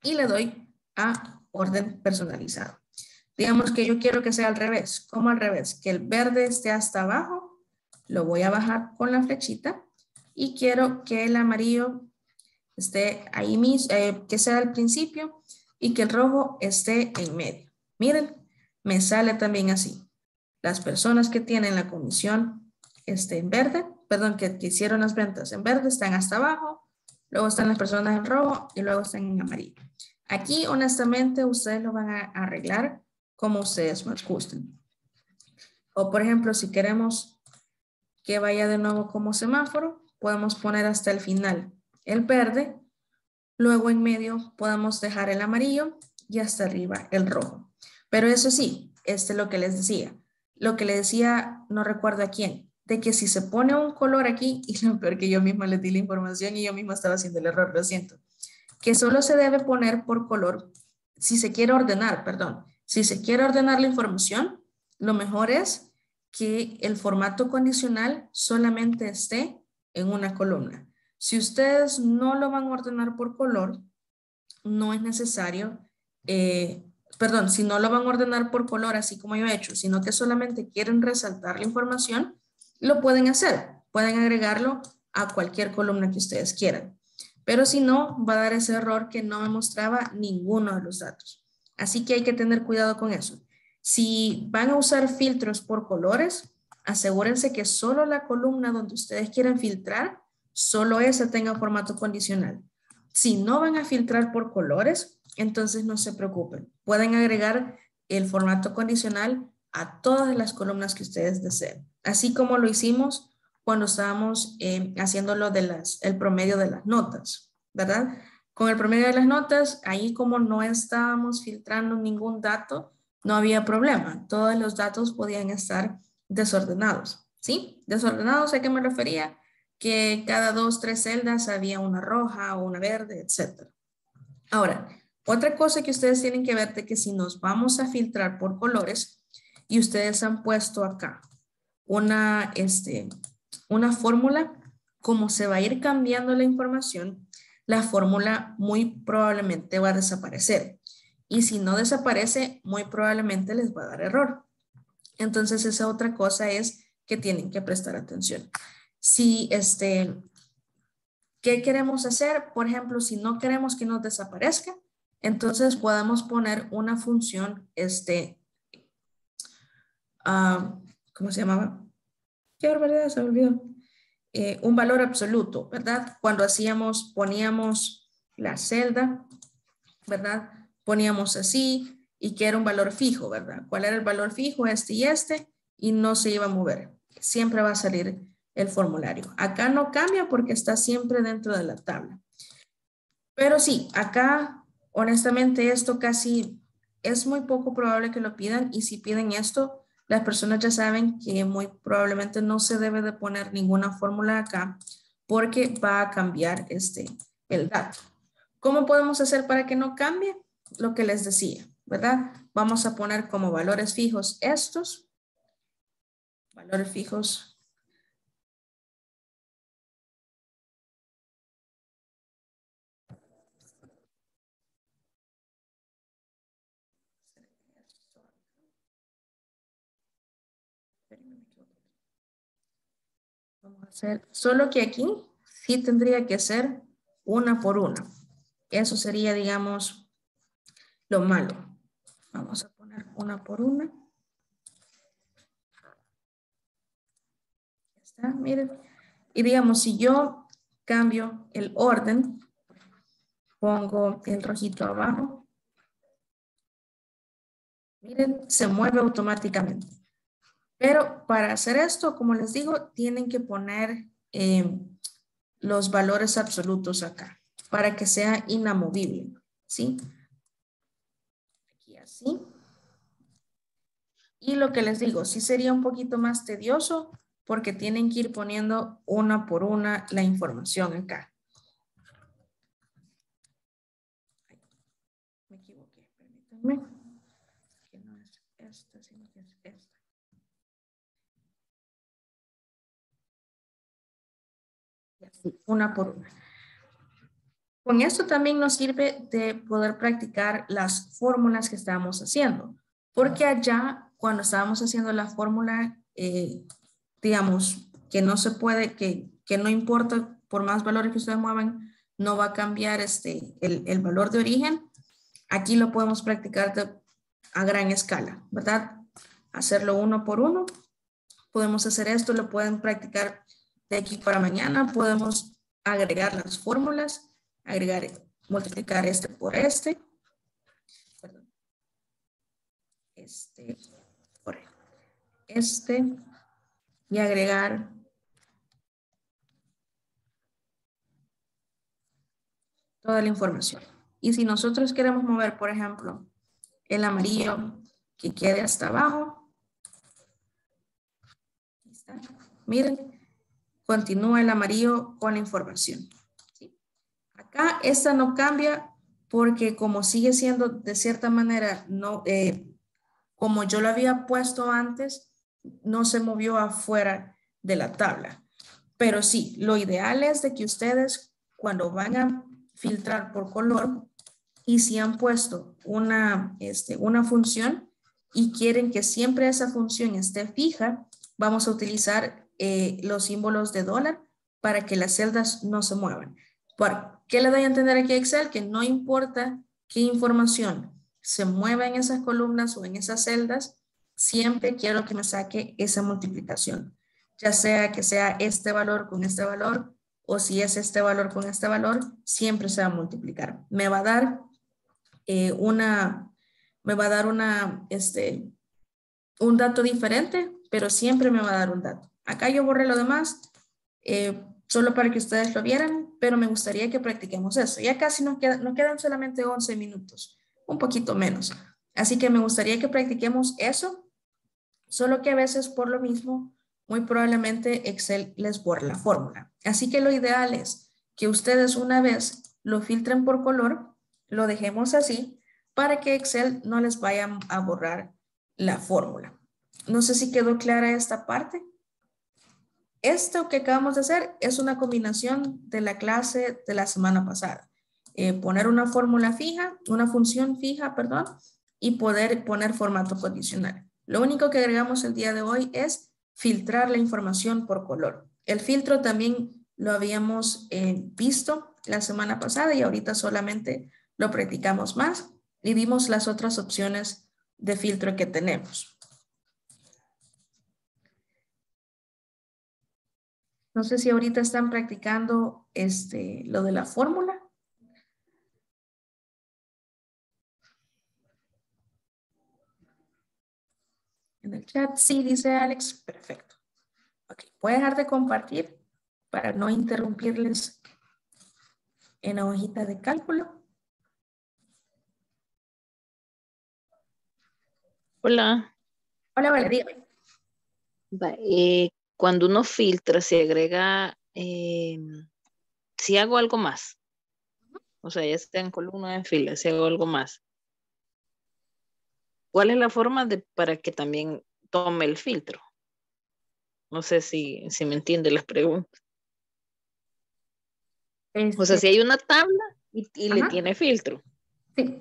y le doy a orden personalizado. Digamos que yo quiero que sea al revés. ¿Cómo al revés? Que el verde esté hasta abajo. Lo voy a bajar con la flechita. Y quiero que el amarillo esté ahí mismo, eh, que sea al principio y que el rojo esté en medio. Miren, me sale también así. Las personas que tienen la comisión este, en verde, perdón, que, que hicieron las ventas en verde están hasta abajo, luego están las personas en rojo y luego están en amarillo. Aquí, honestamente, ustedes lo van a arreglar como ustedes más gusten. O, por ejemplo, si queremos que vaya de nuevo como semáforo, podemos poner hasta el final el verde, luego en medio podemos dejar el amarillo y hasta arriba el rojo. Pero eso sí, este es lo que les decía. Lo que le decía, no recuerdo a quién, de que si se pone un color aquí, y lo peor que yo misma le di la información y yo misma estaba haciendo el error, lo siento, que solo se debe poner por color si se quiere ordenar, perdón, si se quiere ordenar la información, lo mejor es que el formato condicional solamente esté en una columna. Si ustedes no lo van a ordenar por color, no es necesario, eh, perdón, si no lo van a ordenar por color, así como yo he hecho, sino que solamente quieren resaltar la información, lo pueden hacer. Pueden agregarlo a cualquier columna que ustedes quieran. Pero si no, va a dar ese error que no me mostraba ninguno de los datos. Así que hay que tener cuidado con eso. Si van a usar filtros por colores, asegúrense que solo la columna donde ustedes quieren filtrar, solo esa tenga formato condicional. Si no van a filtrar por colores, entonces no se preocupen. Pueden agregar el formato condicional a todas las columnas que ustedes deseen. Así como lo hicimos cuando estábamos eh, haciendo lo de las, el promedio de las notas, ¿verdad? Con el promedio de las notas, ahí como no estábamos filtrando ningún dato, no había problema. Todos los datos podían estar desordenados, ¿sí? Desordenados, ¿a qué me refería? Que cada dos, tres celdas había una roja una verde, etc. Ahora, otra cosa que ustedes tienen que ver de que si nos vamos a filtrar por colores y ustedes han puesto acá una, este, una fórmula, como se va a ir cambiando la información, la fórmula muy probablemente va a desaparecer. Y si no desaparece, muy probablemente les va a dar error. Entonces, esa otra cosa es que tienen que prestar atención. Si este, ¿qué queremos hacer? Por ejemplo, si no queremos que nos desaparezca, entonces podemos poner una función, este, uh, ¿cómo se llamaba? Qué barbaridad, se olvidó. eh, un valor absoluto, ¿verdad? Cuando hacíamos, poníamos la celda, ¿verdad? Poníamos así y que era un valor fijo, ¿verdad? ¿Cuál era el valor fijo? Este y este, y no se iba a mover. Siempre va a salir el formulario. Acá no cambia porque está siempre dentro de la tabla. Pero sí, acá, honestamente, esto casi es muy poco probable que lo pidan y si piden esto, las personas ya saben que muy probablemente no se debe de poner ninguna fórmula acá porque va a cambiar este, el dato. ¿Cómo podemos hacer para que no cambie? Lo que les decía, ¿verdad? Vamos a poner como valores fijos estos. Valores fijos Solo que aquí sí tendría que ser una por una. Eso sería, digamos, lo malo. Vamos a poner una por una. Está, miren. Y digamos, si yo cambio el orden, pongo el rojito abajo. Miren, se mueve automáticamente. Pero para hacer esto, como les digo, tienen que poner eh, los valores absolutos acá para que sea inamovible, ¿sí? Aquí así. Y lo que les digo, sí sería un poquito más tedioso porque tienen que ir poniendo una por una la información acá. Me equivoqué, permítanme. Una por una. Con esto también nos sirve de poder practicar las fórmulas que estamos haciendo, porque allá cuando estábamos haciendo la fórmula, eh, digamos, que no se puede, que, que no importa por más valores que ustedes muevan, no va a cambiar este, el, el valor de origen. Aquí lo podemos practicar a gran escala, ¿verdad? Hacerlo uno por uno. Podemos hacer esto, lo pueden practicar de aquí para mañana podemos agregar las fórmulas, agregar, multiplicar este por este. Este por este y agregar toda la información. Y si nosotros queremos mover, por ejemplo, el amarillo que quede hasta abajo, miren, continúa el amarillo con la información. Acá esta no cambia porque como sigue siendo de cierta manera, no, eh, como yo lo había puesto antes, no se movió afuera de la tabla. Pero sí, lo ideal es de que ustedes cuando van a filtrar por color y si han puesto una, este, una función y quieren que siempre esa función esté fija, vamos a utilizar eh, los símbolos de dólar para que las celdas no se muevan. ¿Por qué le doy a entender aquí a Excel? Que no importa qué información se mueva en esas columnas o en esas celdas, siempre quiero que me saque esa multiplicación. Ya sea que sea este valor con este valor o si es este valor con este valor, siempre se va a multiplicar. Me va a dar eh, una, me va a dar una, este, un dato diferente, pero siempre me va a dar un dato. Acá yo borré lo demás, eh, solo para que ustedes lo vieran, pero me gustaría que practiquemos eso. Ya casi nos, nos quedan solamente 11 minutos, un poquito menos. Así que me gustaría que practiquemos eso, solo que a veces por lo mismo, muy probablemente Excel les borra la fórmula. Así que lo ideal es que ustedes una vez lo filtren por color, lo dejemos así, para que Excel no les vaya a borrar la fórmula. No sé si quedó clara esta parte. Esto que acabamos de hacer es una combinación de la clase de la semana pasada. Eh, poner una fórmula fija, una función fija, perdón, y poder poner formato condicional. Lo único que agregamos el día de hoy es filtrar la información por color. El filtro también lo habíamos eh, visto la semana pasada y ahorita solamente lo practicamos más y vimos las otras opciones de filtro que tenemos. No sé si ahorita están practicando este, lo de la fórmula. En el chat, sí, dice Alex. Perfecto. Ok, voy a dejar de compartir para no interrumpirles en la hojita de cálculo. Hola. Hola, Valeria. Eh, cuando uno filtra, se agrega, eh, si hago algo más, o sea, ya está en columna en fila, si hago algo más, ¿cuál es la forma de, para que también tome el filtro? No sé si, si me entiende las preguntas. O sea, Este, si hay una tabla y, y le tiene filtro, sí.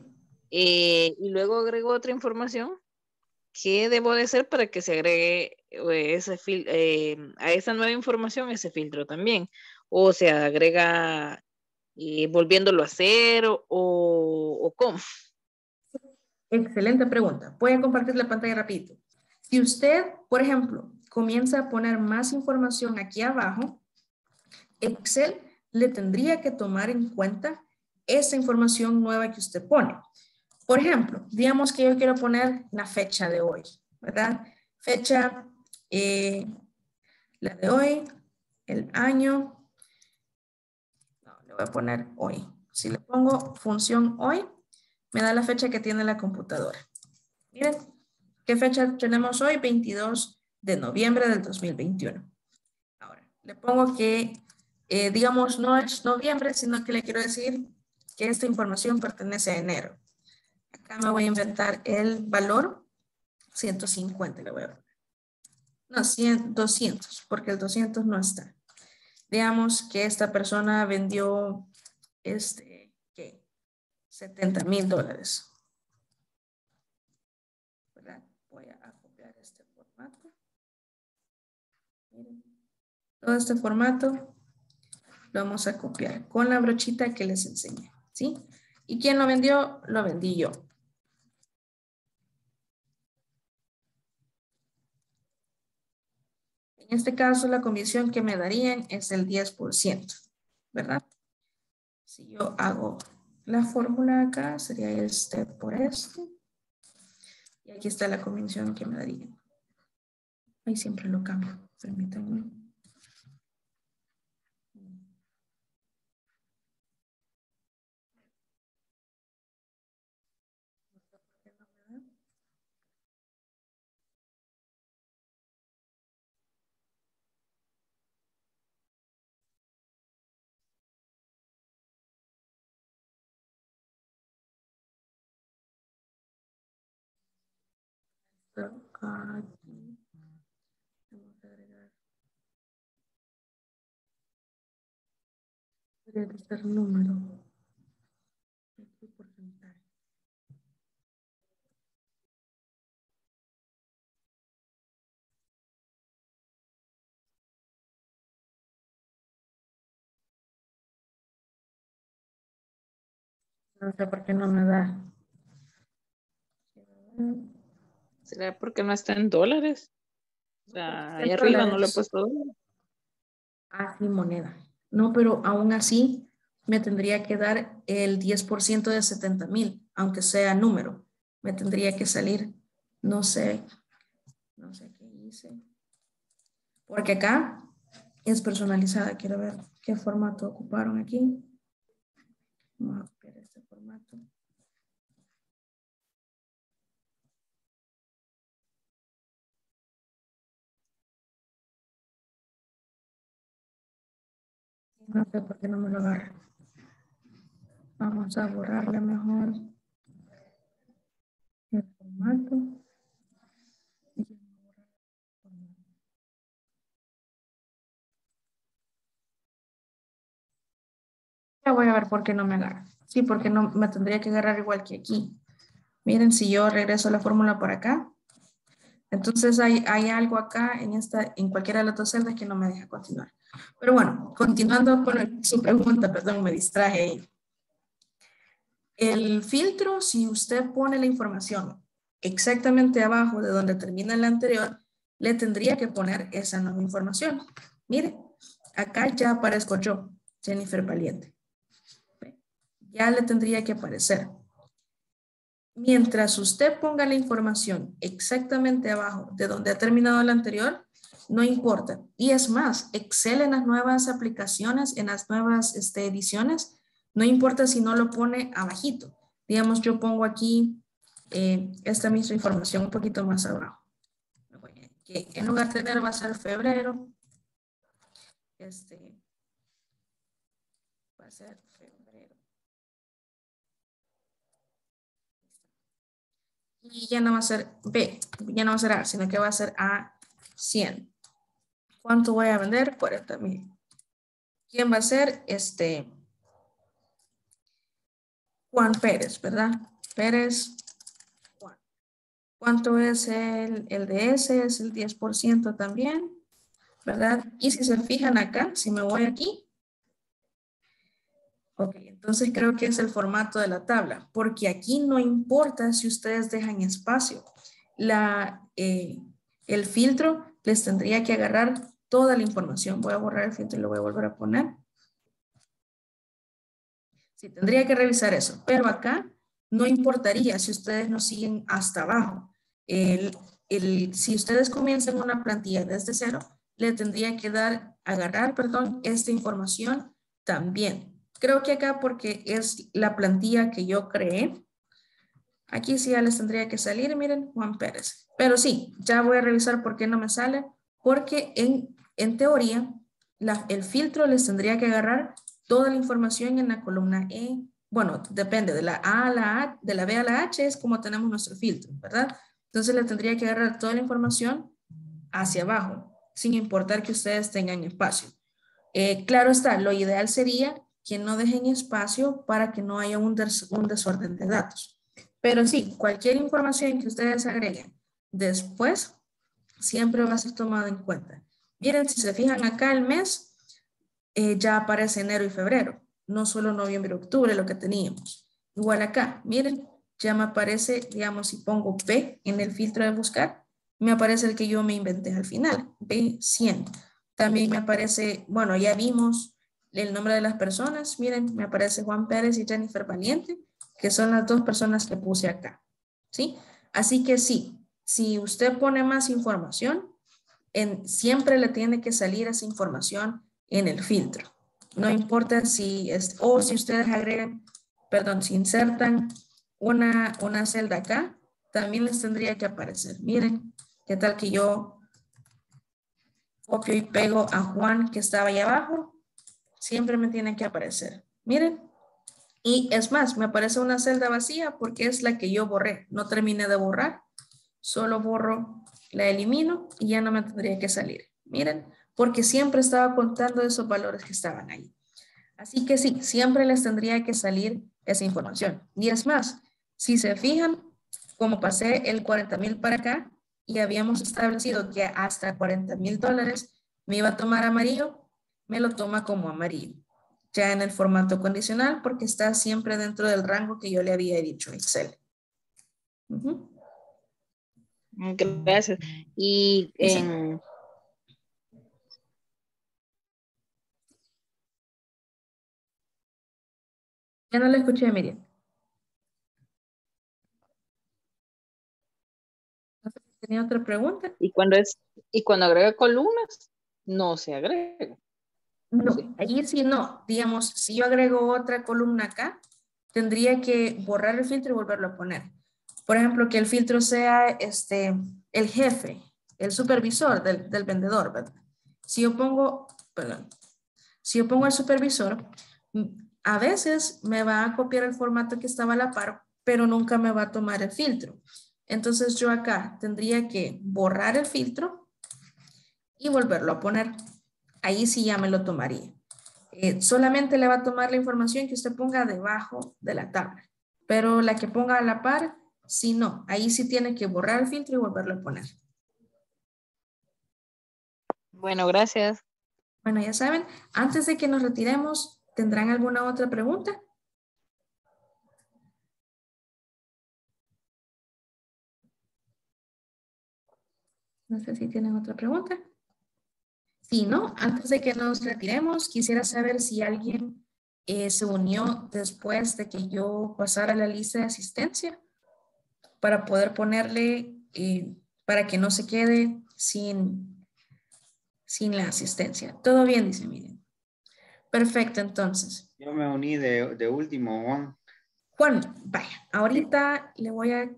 eh, y luego agrego otra información, ¿qué debo de hacer para que se agregue eh, ese fil- eh, a esa nueva información ese filtro también? O se agrega eh, volviéndolo a hacer o, o cómo. Excelente pregunta. Voy a compartir la pantalla rapidito. Si usted, por ejemplo, comienza a poner más información aquí abajo, Excel le tendría que tomar en cuenta esa información nueva que usted pone. Por ejemplo, digamos que yo quiero poner la fecha de hoy, ¿verdad? Fecha, eh, la de hoy, el año. No, le voy a poner hoy. Si le pongo función hoy, me da la fecha que tiene la computadora. Miren, ¿qué fecha tenemos hoy? 22 de noviembre del 2021. Ahora, le pongo que, eh, digamos, no es noviembre, sino que le quiero decir que esta información pertenece a enero. Acá me voy a inventar el valor 150, le voy a. No, 100, 200, porque el 200 no está. Digamos que esta persona vendió, este, ¿qué? 70 mil dólares. Voy a copiar este formato. Todo este formato lo vamos a copiar con la brochita que les enseñé, ¿sí? ¿Y quién lo vendió? Lo vendí yo. En este caso, la comisión que me darían es el 10%, ¿verdad? Si yo hago la fórmula acá, sería este por este. Y aquí está la comisión que me darían. Ahí siempre lo cambio, permítanme. Aquí. Vamos a agregar. Ser número. Aquí porcentaje. No sé por qué no me da. ¿Será porque no está en dólares? O sea, ahí arriba no le he dólares. puesto dólares. Ah, sí, moneda. No, pero aún así me tendría que dar el 10% de 70 mil, aunque sea número. Me tendría que salir, no sé, no sé qué hice. Porque acá es personalizada. Quiero ver qué formato ocuparon aquí. Vamos a copiar este formato. No sé por qué no me lo agarra. Vamos a borrarle mejor el formato. Ya voy a ver por qué no me agarra. Sí, porque no me tendría que agarrar igual que aquí. Miren, si yo regreso la fórmula por acá, entonces hay, hay algo acá en, esta, en cualquiera de las dos celdas que no me deja continuar. Pero bueno, continuando con su pregunta, perdón, me distraje ahí. El filtro, si usted pone la información exactamente abajo de donde termina la anterior, le tendría que poner esa nueva información. Mire, acá ya aparezco yo, Jennifer Valiente. Ya le tendría que aparecer. Mientras usted ponga la información exactamente abajo de donde ha terminado la anterior, no importa. Y es más, Excel en las nuevas aplicaciones, en las nuevas este, ediciones, no importa si no lo pone abajito. Digamos, yo pongo aquí eh, esta misma información un poquito más abajo. Que en lugar de tener va a ser febrero. Este, va a ser febrero. Y ya no va a ser B, ya no va a ser A, sino que va a ser A 100. ¿Cuánto voy a vender? 40 mil. ¿Quién va a ser? Este, Juan Pérez, ¿verdad? Pérez Juan. ¿Cuánto es el, el de ese? Es el 10% también, ¿verdad? Y si se fijan acá, si me voy aquí, Ok, entonces creo que es el formato de la tabla, porque aquí no importa si ustedes dejan espacio. La, eh, el filtro les tendría que agarrar toda la información. Voy a borrar el filtro y lo voy a volver a poner. Sí, tendría que revisar eso, pero acá no importaría si ustedes no siguen hasta abajo. El, el, si ustedes comienzan una plantilla desde cero, le tendría que dar, agarrar, perdón, esta información también. Creo que acá porque es la plantilla que yo creé. Aquí sí ya les tendría que salir, miren, Juan Pérez. Pero sí, ya voy a revisar por qué no me sale. Porque en, en teoría, el filtro les tendría que agarrar toda la información en la columna E. Bueno, depende de la A a la A, de la B a la H es como tenemos nuestro filtro, ¿verdad? Entonces le tendría que agarrar toda la información hacia abajo, sin importar que ustedes tengan espacio. Eh, claro está, lo ideal sería que no dejen espacio para que no haya un, un desorden de datos. Pero sí, cualquier información que ustedes agreguen después, siempre va a ser tomada en cuenta. Miren, si se fijan acá el mes, eh, ya aparece enero y febrero, no solo noviembre y octubre lo que teníamos. Igual acá, miren, ya me aparece, digamos, si pongo P en el filtro de buscar, me aparece el que yo me inventé al final, B100. También me aparece, bueno, ya vimos el nombre de las personas. Miren, me aparece Juan Pérez y Jennifer Valiente, que son las dos personas que puse acá. ¿Sí? Así que sí, si usted pone más información, siempre le tiene que salir esa información en el filtro. No importa si es, o si ustedes agregan, perdón, si insertan una, una celda acá, también les tendría que aparecer. Miren, qué tal que yo copio y pego a Juan que estaba ahí abajo Siempre me tiene que aparecer. Miren. Y es más, me aparece una celda vacía porque es la que yo borré. No terminé de borrar. Solo borro, la elimino y ya no me tendría que salir. Miren, porque siempre estaba contando esos valores que estaban ahí. Así que sí, siempre les tendría que salir esa información. Y es más, si se fijan, como pasé el 40 mil para acá y habíamos establecido que hasta 40 mil dólares me iba a tomar amarillo, me lo toma como amarillo, ya en el formato condicional porque está siempre dentro del rango que yo le había dicho Excel. Gracias. Y en... Ya no le escuché, Miriam. ¿Tenía otra pregunta? ¿Y cuando, es, y cuando agrega columnas? No se agrega. No, ahí sí no. Digamos, si yo agrego otra columna acá, tendría que borrar el filtro y volverlo a poner. Por ejemplo, que el filtro sea este, el jefe, el supervisor del, del vendedor, ¿verdad? Si yo pongo, perdón, si yo pongo el supervisor, a veces me va a copiar el formato que estaba a la par, pero nunca me va a tomar el filtro. Entonces yo acá tendría que borrar el filtro y volverlo a poner ahí sí ya me lo tomaría. Eh, solamente le va a tomar la información que usted ponga debajo de la tabla, pero la que ponga a la par, sí no, ahí sí tiene que borrar el filtro y volverlo a poner. Bueno, gracias. Bueno, ya saben, antes de que nos retiremos, ¿tendrán alguna otra pregunta? No sé si tienen otra pregunta. Si no, antes de que nos retiremos, quisiera saber si alguien eh, se unió después de que yo pasara la lista de asistencia para poder ponerle, eh, para que no se quede sin, sin la asistencia. Todo bien, dice miren. Perfecto, entonces. Yo me uní de, de último, Juan. Juan, vaya, ahorita le voy a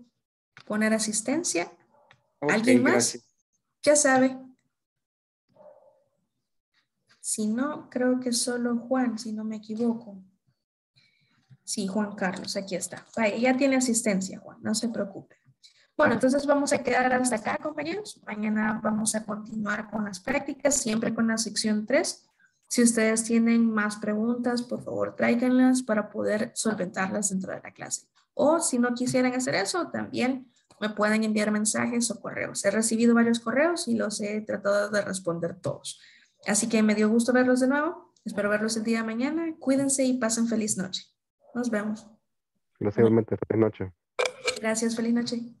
poner asistencia. ¿Alguien más? Ya sabe. Si no, creo que solo Juan, si no me equivoco. Sí, Juan Carlos, aquí está. Ya tiene asistencia, Juan, no se preocupe. Bueno, entonces vamos a quedar hasta acá, compañeros. Mañana vamos a continuar con las prácticas, siempre con la sección 3. Si ustedes tienen más preguntas, por favor, tráiganlas para poder solventarlas dentro de la clase. O si no quisieran hacer eso, también me pueden enviar mensajes o correos. He recibido varios correos y los he tratado de responder todos. Así que me dio gusto verlos de nuevo. Espero verlos el día de mañana. Cuídense y pasen feliz noche. Nos vemos. Gracias, feliz noche. Gracias, feliz noche.